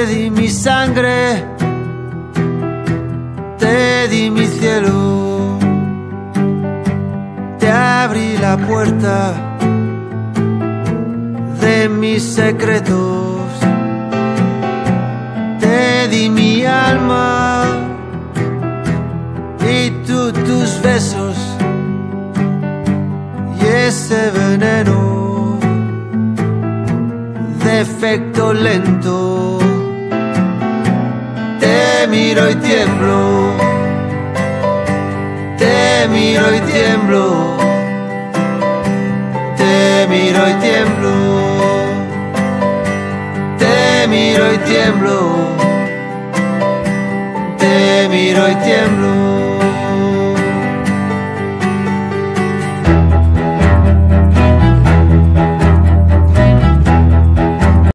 Te di mi sangre, te di mi cielo, te abrí la puerta de mis secretos, te di mi alma y tú tus besos y ese veneno de efecto lento. Miro y tiemblo, te miro y tiemblo, te miro y tiemblo, te miro y tiemblo, te miro y tiemblo.